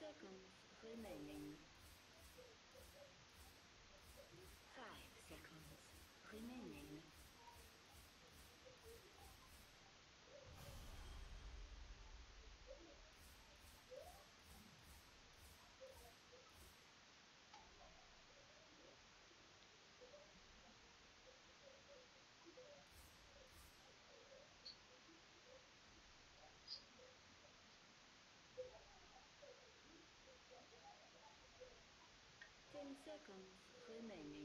Seconds remaining. Cơm với.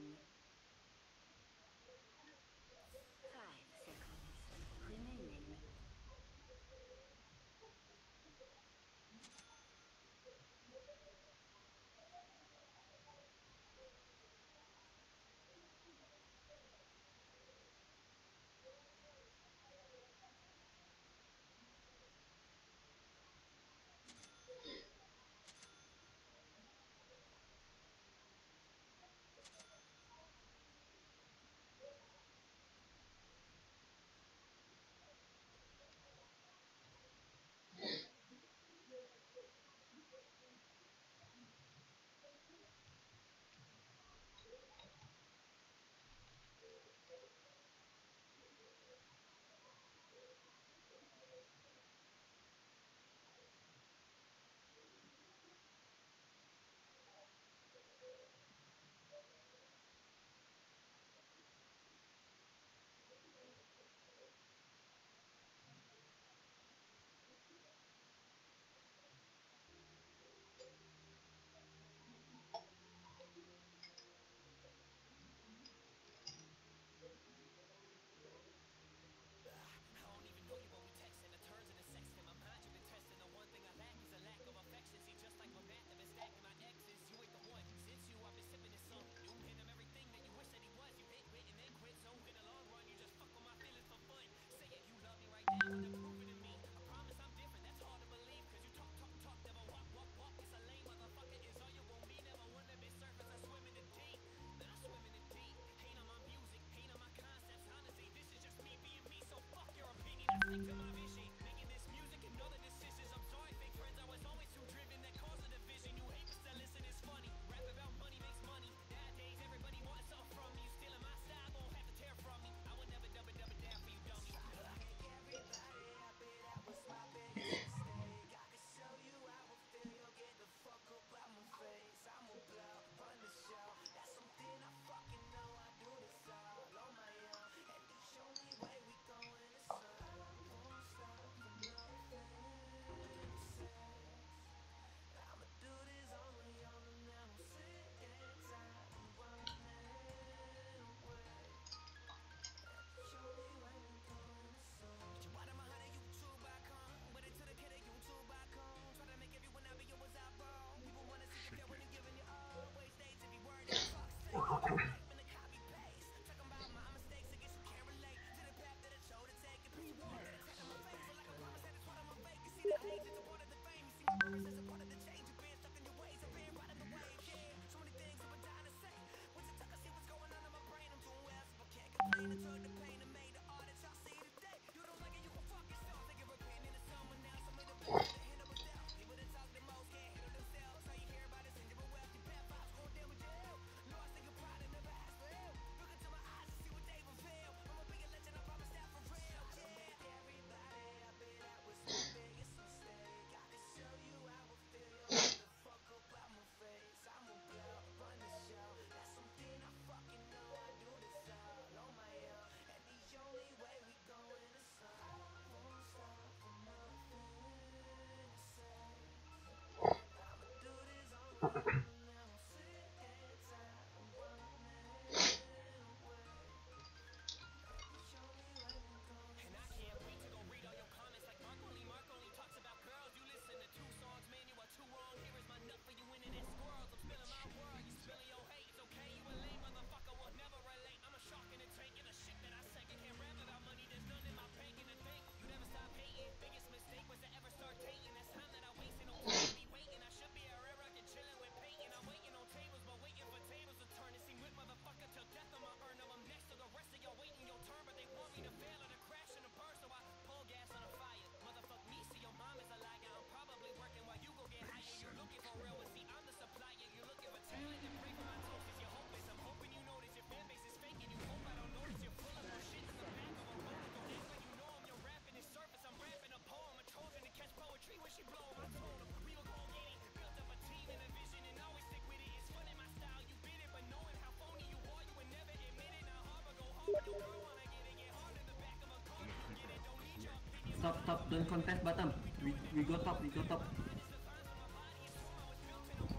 Don't contest bottom. We we go top. We go top.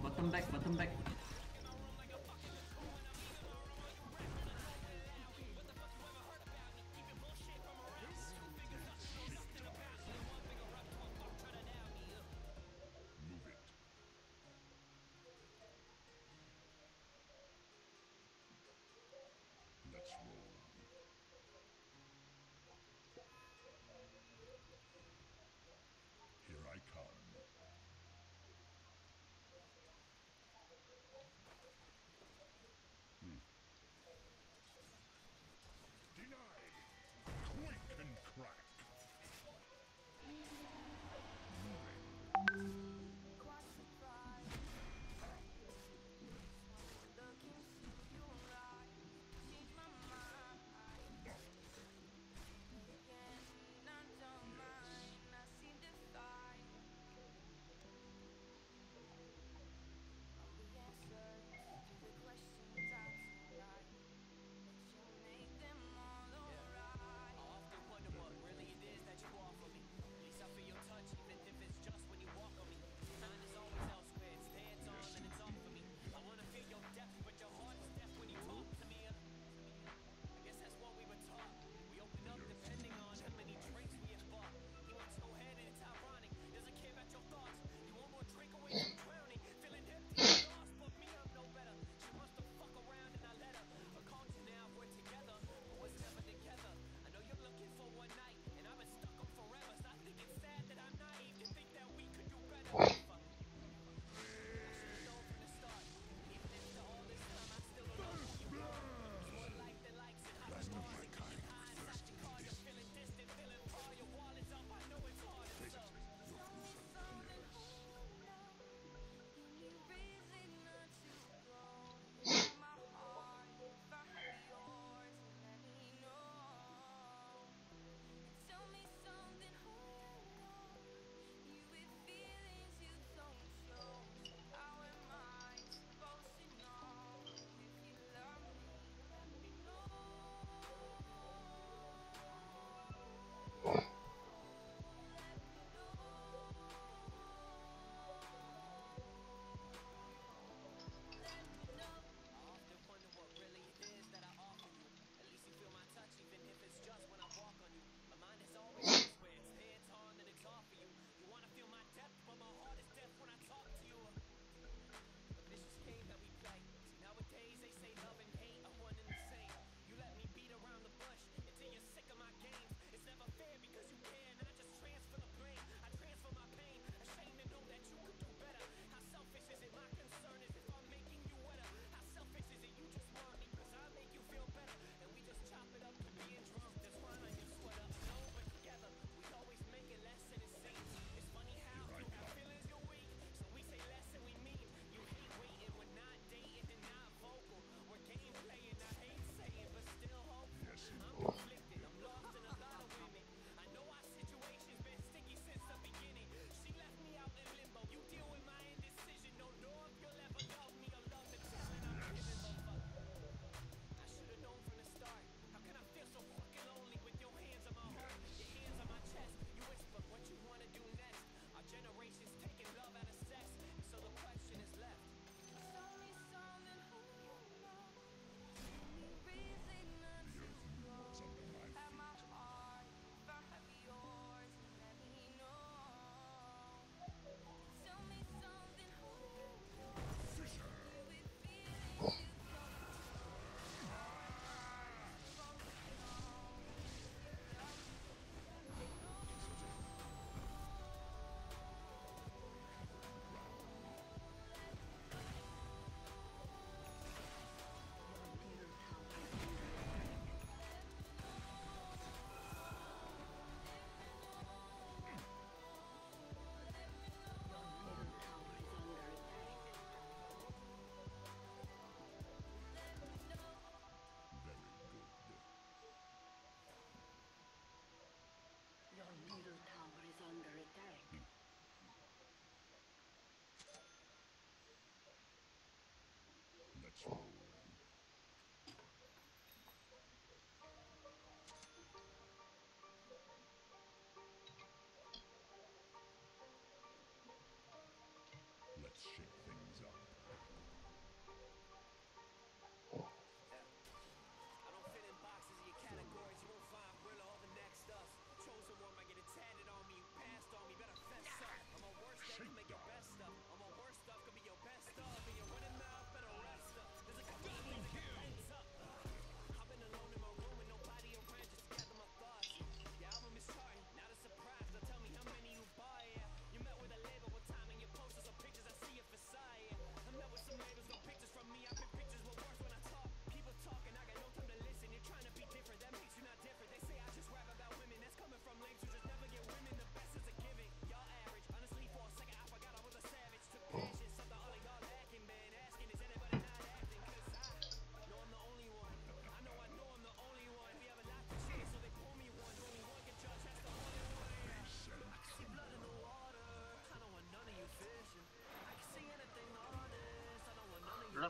Bottom back. Bottom back.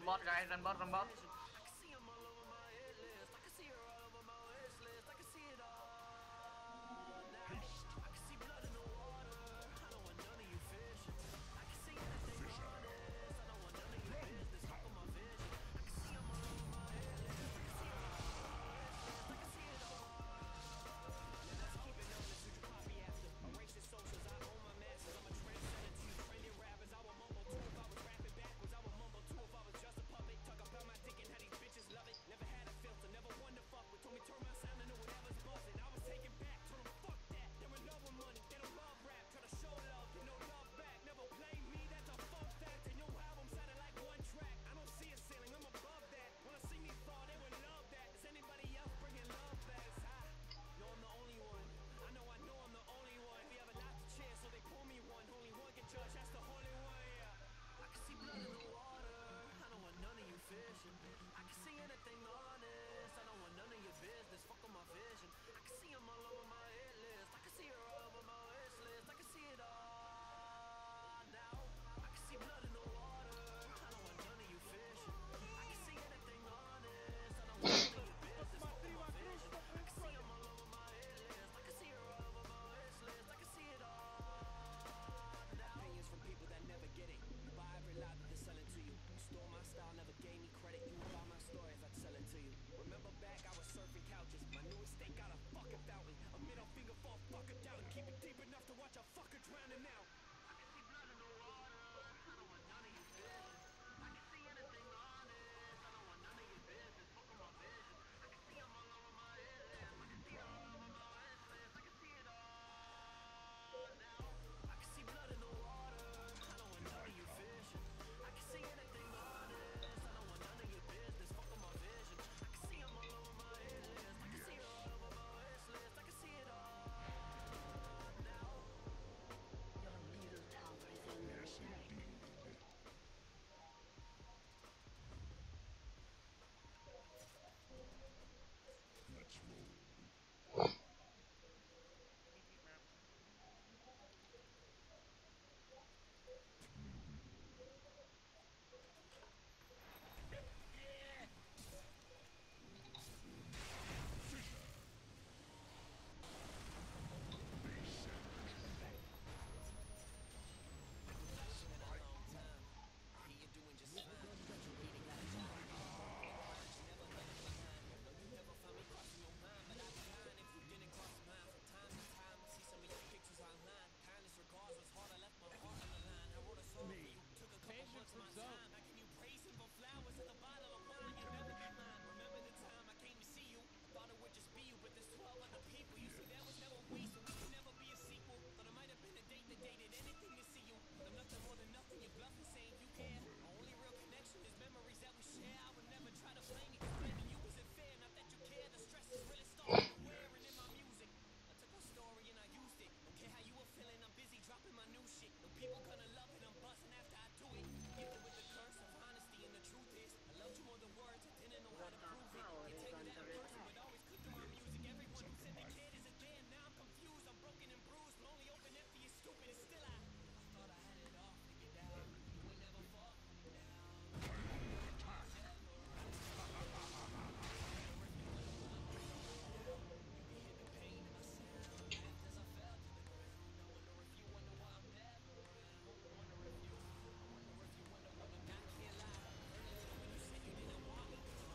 Bot, guys. Run bot, run bot.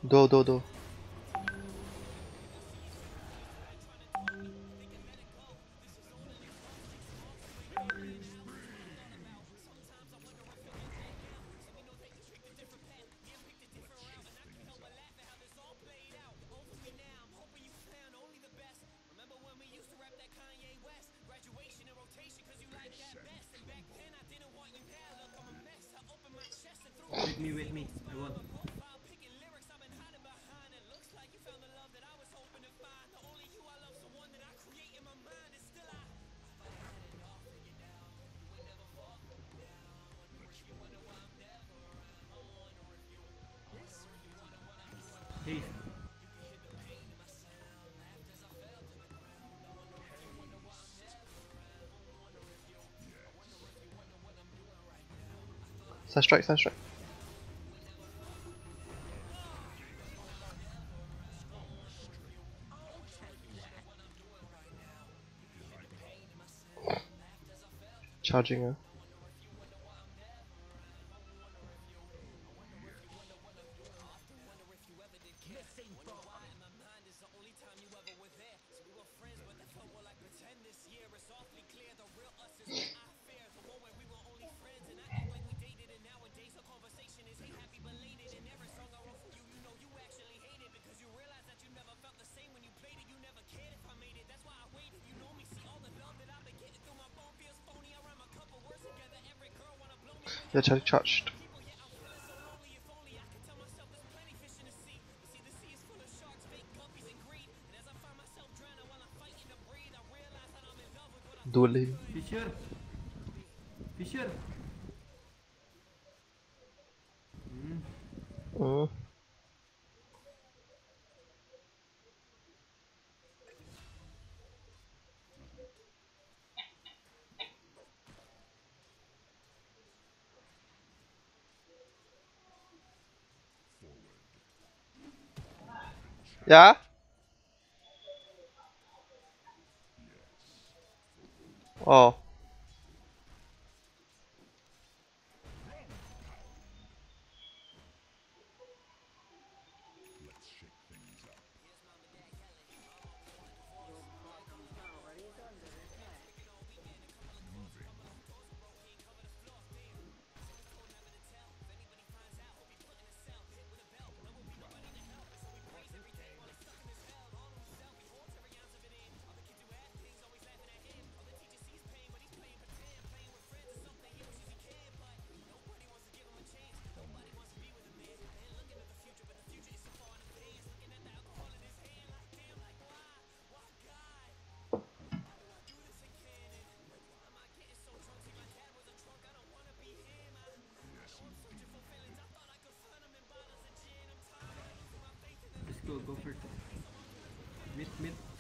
Do, do, do. Sun strike, sun strike. Charging her. Yeah, char- charged. Dueling. Fissure. Fissure. Hmm. Uh, yeah? Oh. Go, for it. Mid, mid.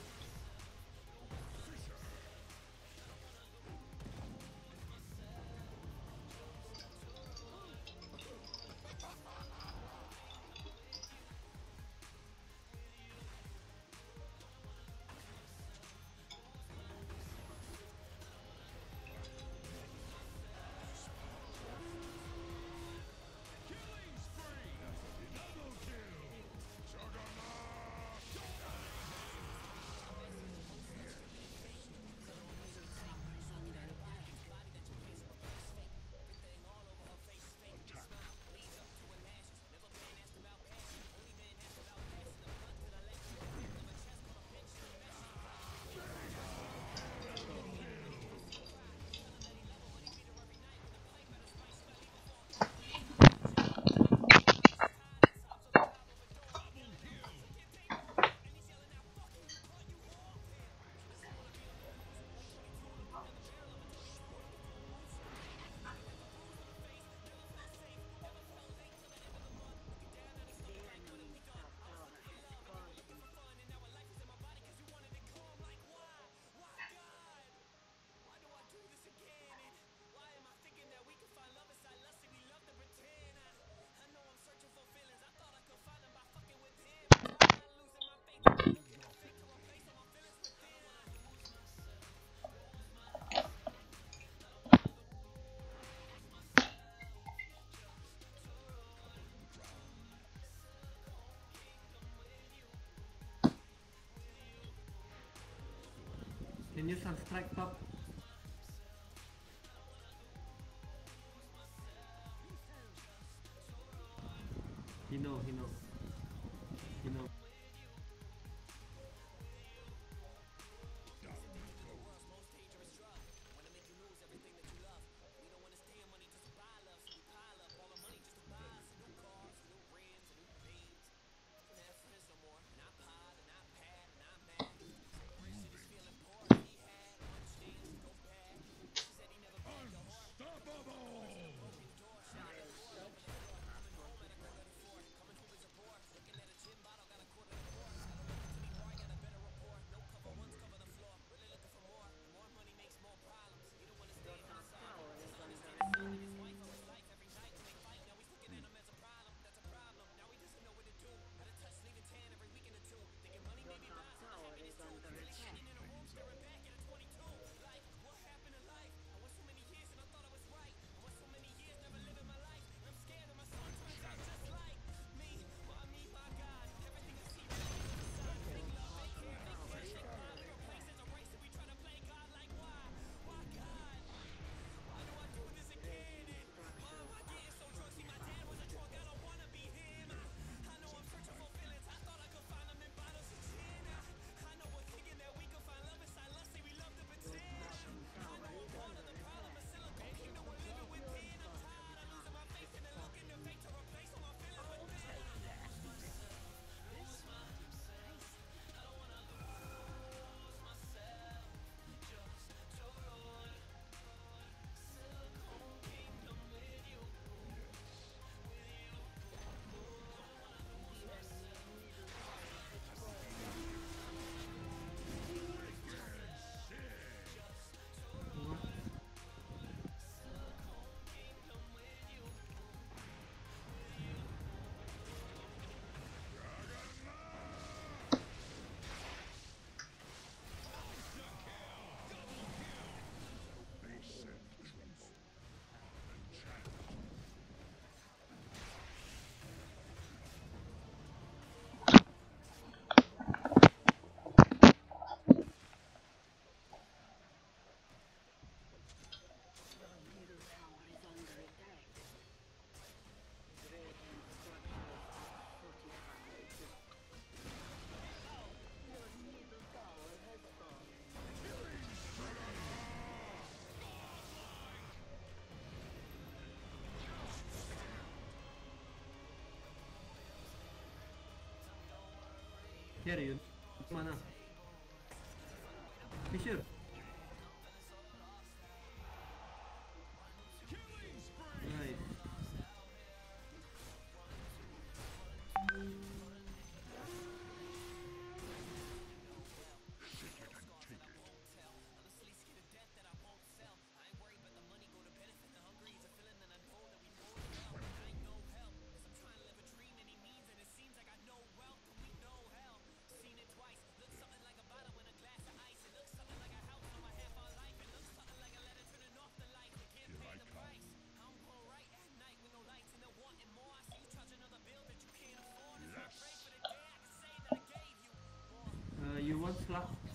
Can you sun strike top? Here you. Mana. Fisher. flach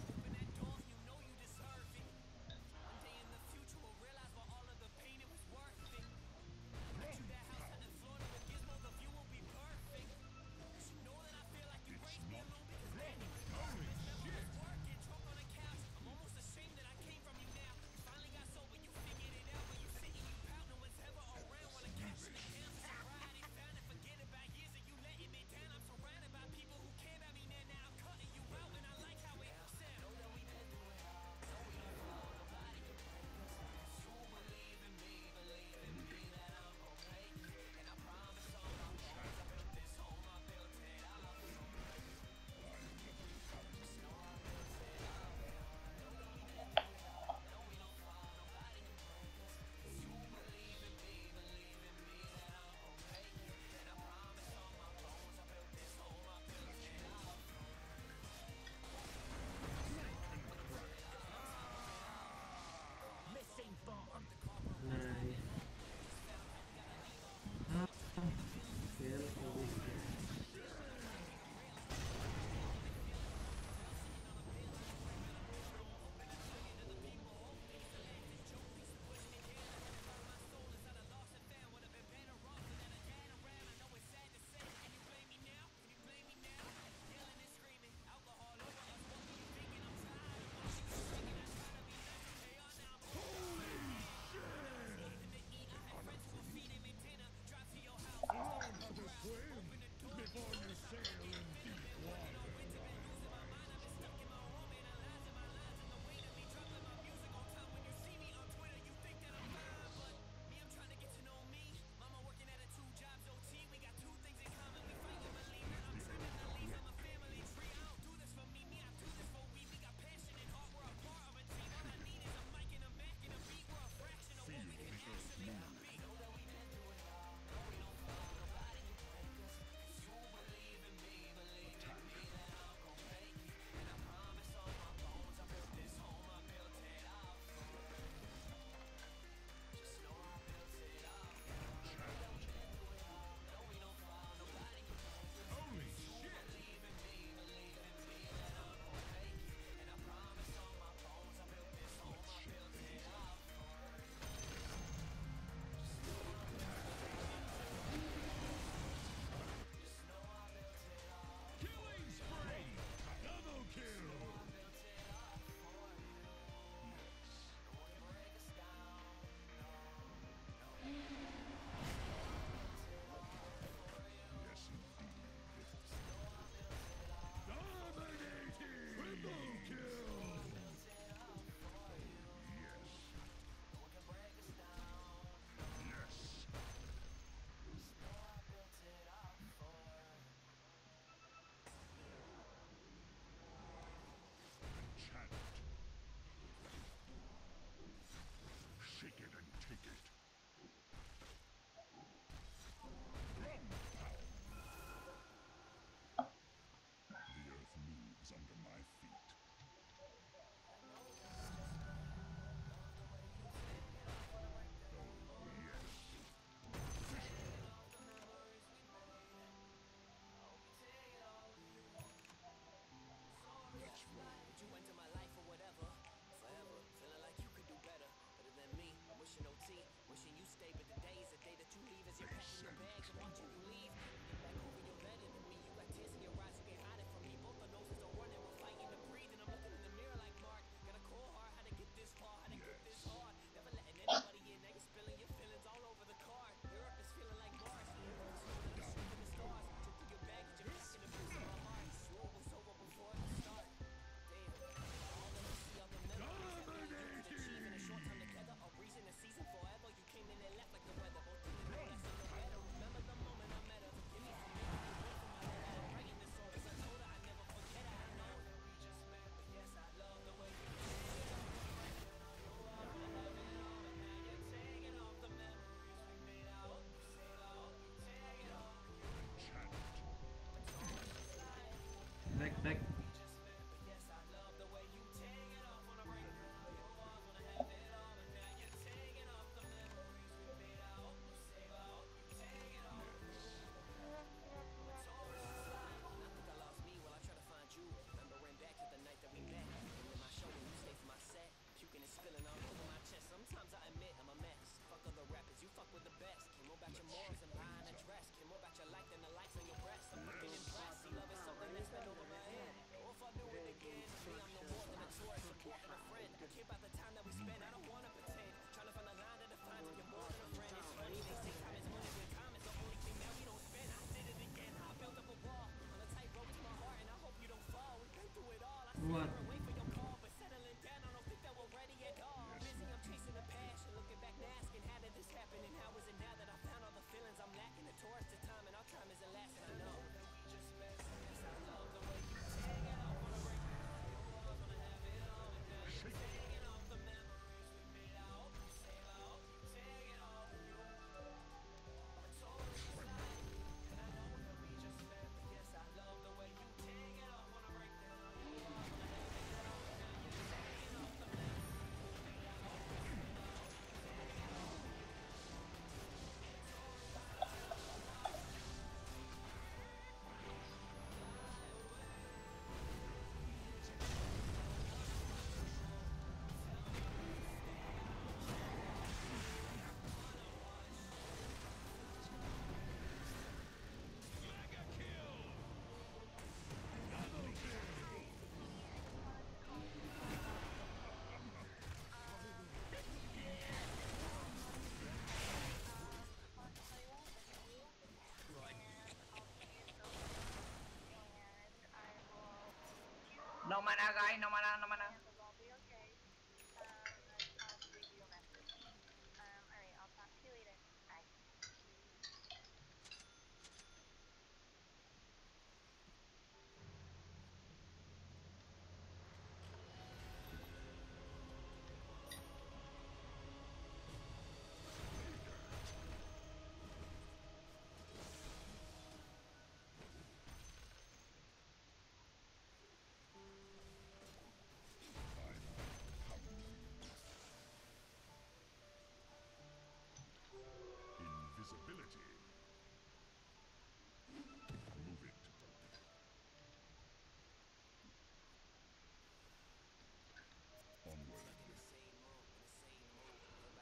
no me n'hagáis, no me, no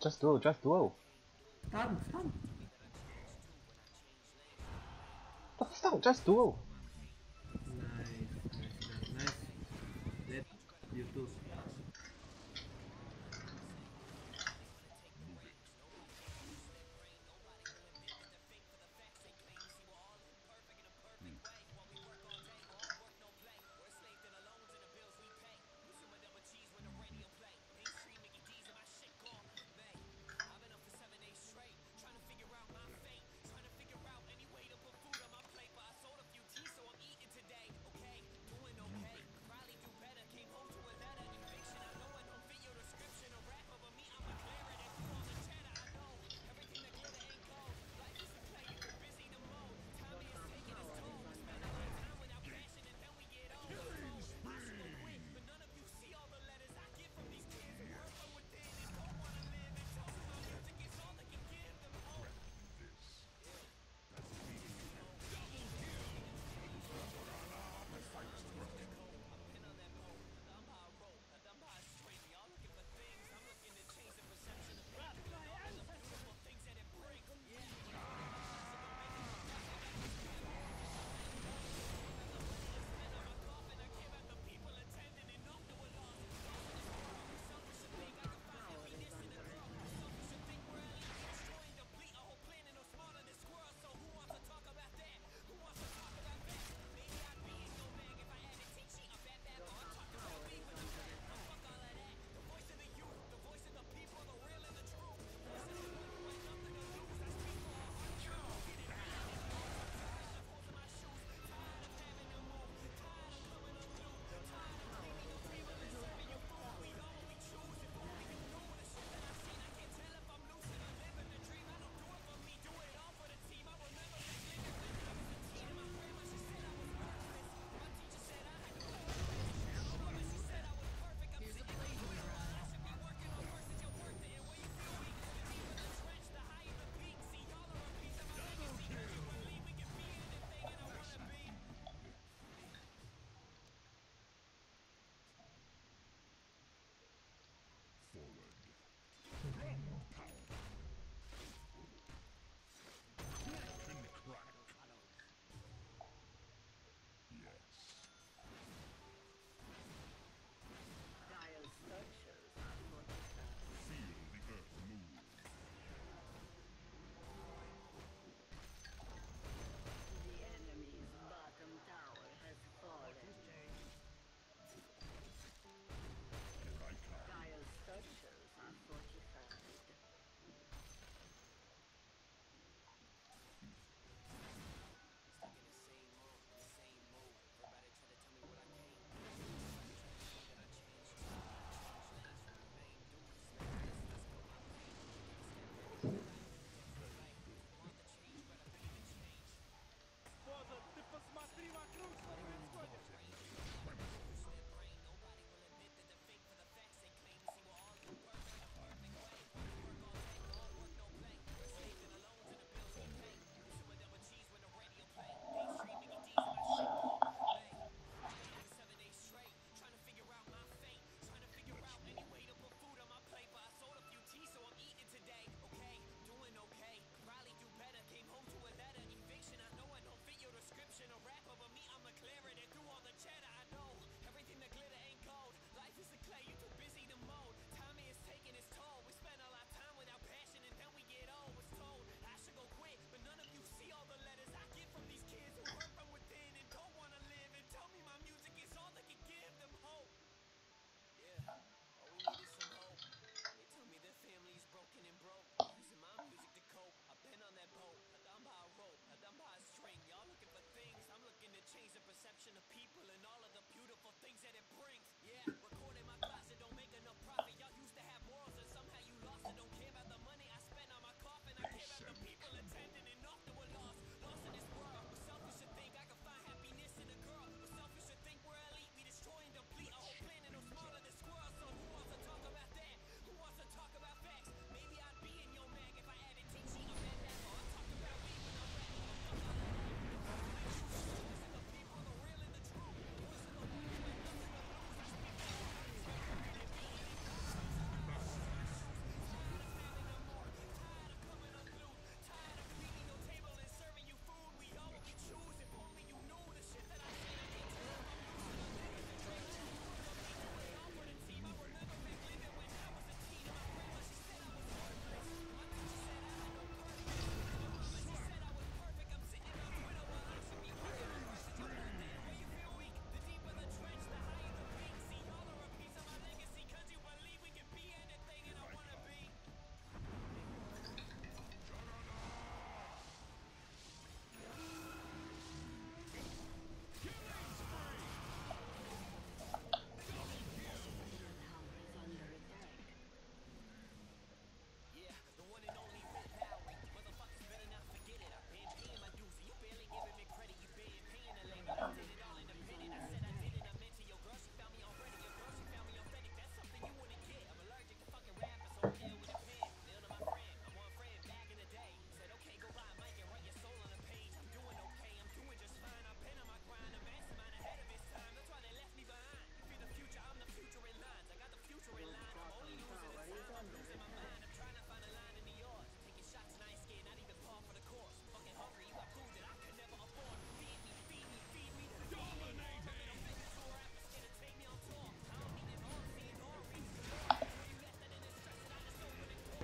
Just duel, just duel. Stun, stun. Fuck? Just duel. Nice, nice, nice. Let you too.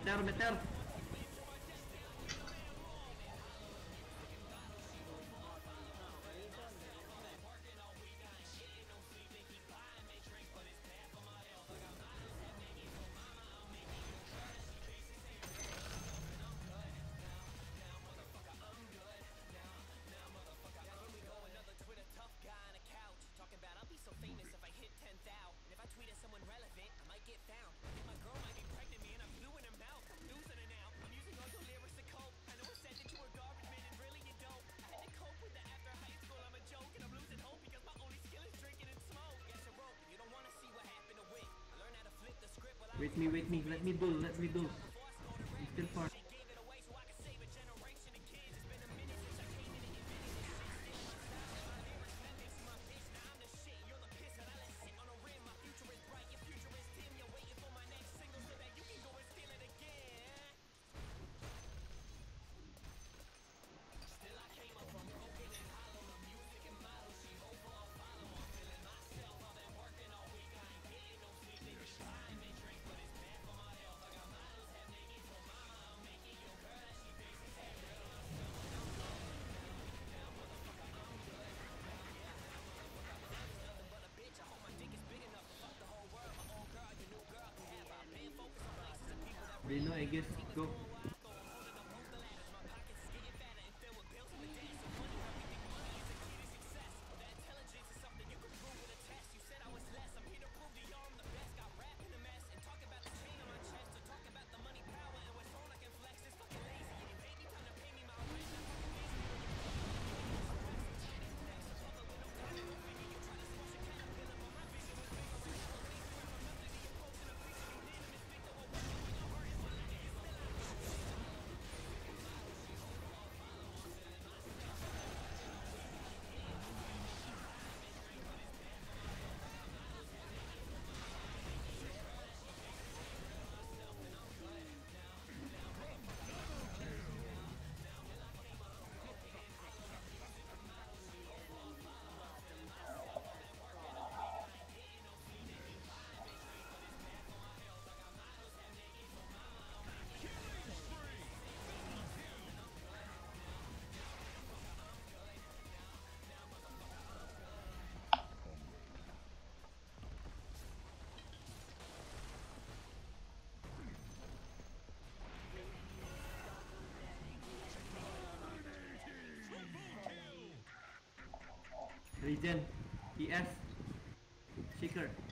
Meter, meter. Wait me, wait me, let me do, let me do. I'm still far. I guess go Regen. ES. Shaker.